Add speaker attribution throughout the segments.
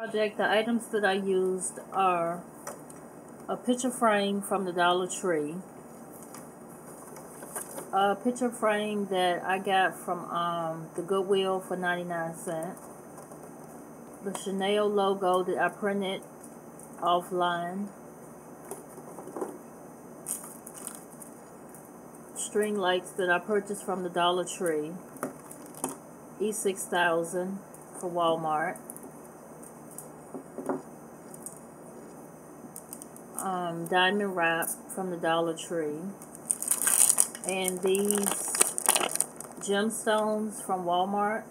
Speaker 1: Project, the items that I used are a picture frame from the Dollar Tree, a picture frame that I got from um, the Goodwill for 99 cents, the Chanel logo that I printed offline, string lights that I purchased from the Dollar Tree, E6000 for Walmart, um, diamond wrap from the Dollar Tree, and these gemstones from Walmart.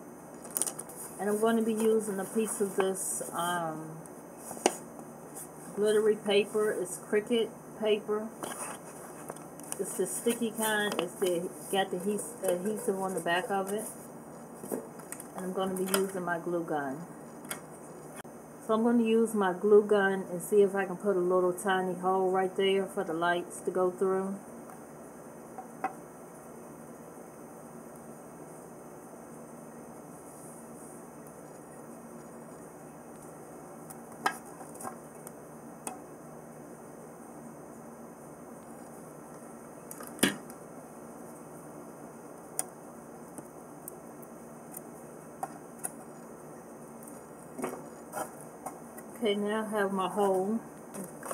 Speaker 1: And I'm going to be using a piece of this um, glittery paper. It's Cricut paper. It's the sticky kind. It's the got the adhesive on the back of it. And I'm going to be using my glue gun. So I'm going to use my glue gun and see if I can put a little tiny hole right there for the lights to go through. Okay, now I have my hole.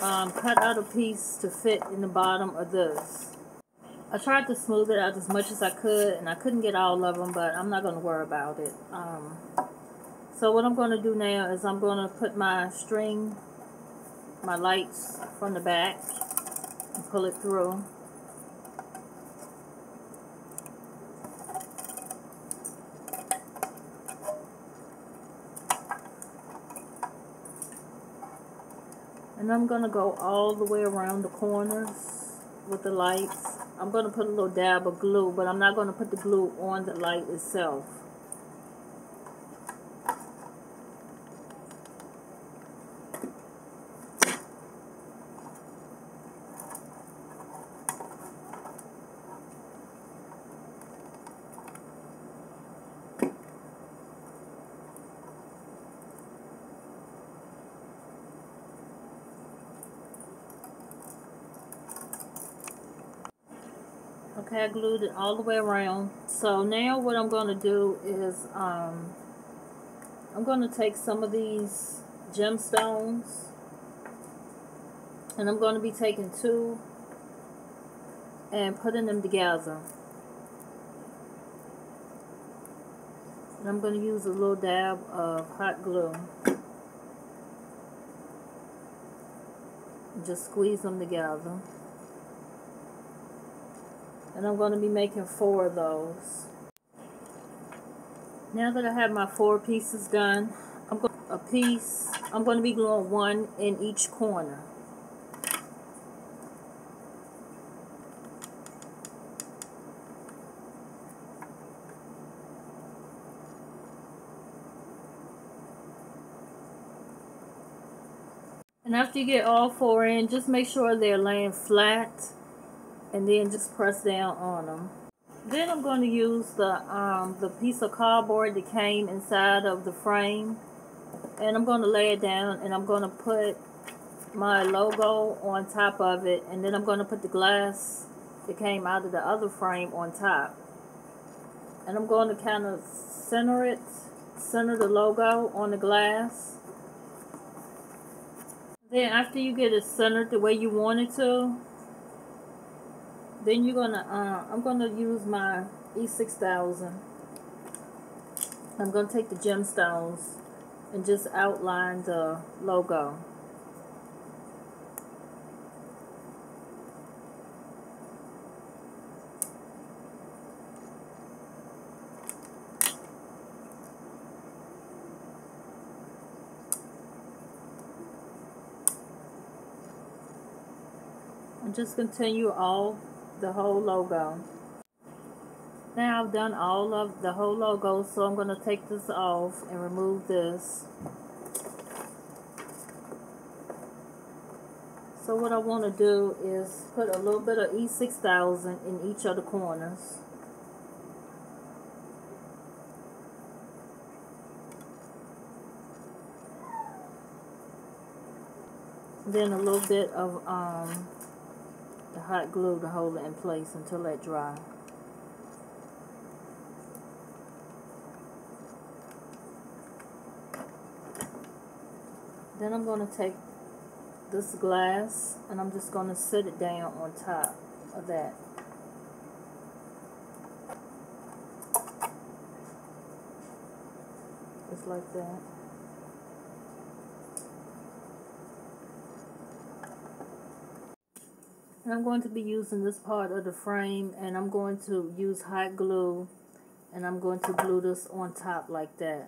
Speaker 1: Um, cut out a piece to fit in the bottom of this. I tried to smooth it out as much as I could, and I couldn't get all of them, but I'm not going to worry about it. Um, so what I'm going to do now is I'm going to put my string, my lights from the back, and pull it through. And I'm going to go all the way around the corners with the lights. I'm going to put a little dab of glue, but I'm not going to put the glue on the light itself. Okay, I glued it all the way around. So now what I'm going to do is um, I'm going to take some of these gemstones and I'm going to be taking two and putting them together. And I'm going to use a little dab of hot glue. Just squeeze them together. And I'm going to be making four of those. Now that I have my four pieces done, I'm going a piece, I'm going to be gluing one in each corner. And after you get all four in, just make sure they're laying flat and then just press down on them. Then I'm going to use the um, the piece of cardboard that came inside of the frame and I'm going to lay it down and I'm going to put my logo on top of it and then I'm going to put the glass that came out of the other frame on top. And I'm going to kind of center it, center the logo on the glass. Then after you get it centered the way you want it to, then you're gonna, uh, I'm gonna use my E6000. I'm gonna take the gemstones and just outline the logo. and just continue all the whole logo. Now I've done all of the whole logo, so I'm going to take this off and remove this. So what I want to do is put a little bit of E6000 in each of the corners. Then a little bit of um, the hot glue to hold it in place until it dry. Then I'm going to take this glass and I'm just going to set it down on top of that. Just like that. And I'm going to be using this part of the frame and I'm going to use hot glue and I'm going to glue this on top like that.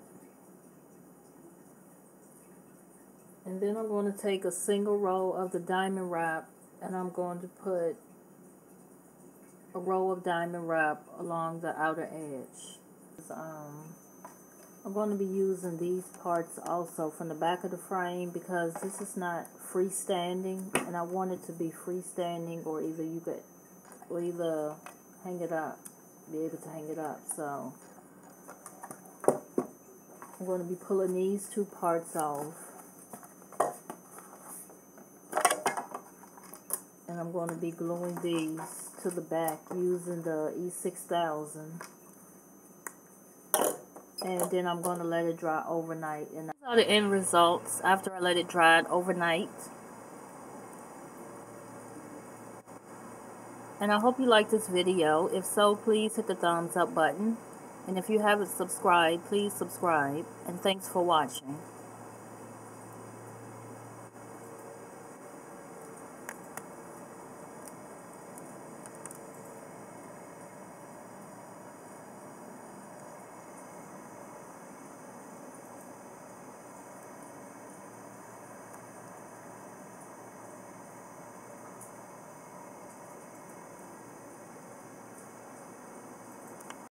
Speaker 1: And then I'm going to take a single roll of the diamond wrap and I'm going to put a row of diamond wrap along the outer edge. Um, I'm going to be using these parts also from the back of the frame because this is not freestanding and I want it to be freestanding or either you could or either hang it up, be able to hang it up. So I'm going to be pulling these two parts off. and I'm going to be gluing these to the back using the E6000 and then I'm going to let it dry overnight. And these are the end results after I let it dry overnight. And I hope you like this video. If so please hit the thumbs up button. And if you haven't subscribed please subscribe. And thanks for watching